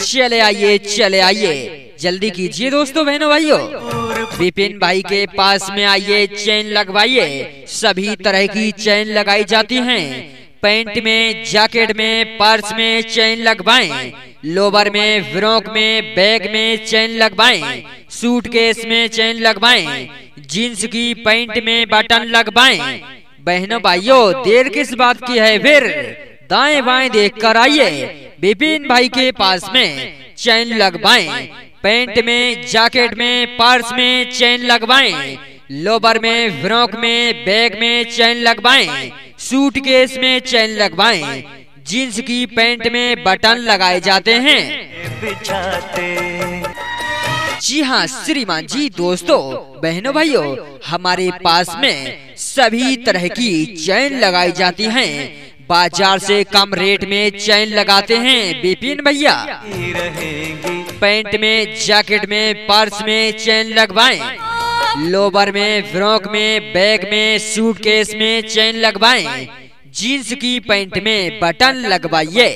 चले आइए चले आइए। जल्दी कीजिए दोस्तों, बहनों, भाइयों। विपिन भाई के पास में आइए, चैन लगवाइए। सभी तरह की चैन लगाई जाती हैं। पैंट में, जैकेट में, पर्स में चैन लगवाएँ। लोवर में, फ्रॉक में, बैग में चैन लगवाएँ। सूटकेस में चैन लगवाएँ। जींस की पैंट में बटन लगवाएँ। बहनों, भाइयों, देर किस बात की है? फिर दाएँ बाएँ देख कर आइए। विपिन भाई के पास में चैन लगवाएँ, पैंट में, जैकेट में, पर्स में चैन लगवाएँ, लोबर में, फ्रॉक में, बैग में चैन लगवाएँ, सूटकेस में चैन लगवाएँ, जींस की पैंट में बटन लगाए जाते हैं। जी हाँ श्रीमान जी, दोस्तों, बहनों, भाइयों, हमारे पास में सभी तरह की चैन लगाई जाती हैं। बाज़ार से कम रेट में चैन लगाते हैं बिपिन भैया। पैंट में जैकेट में पर्स में चैन लगवाएँ। लोबर में फ्रॉक में बैग में सूटकेस में चैन लगवाएँ। जींस की पैंट में बटन लगवाइए।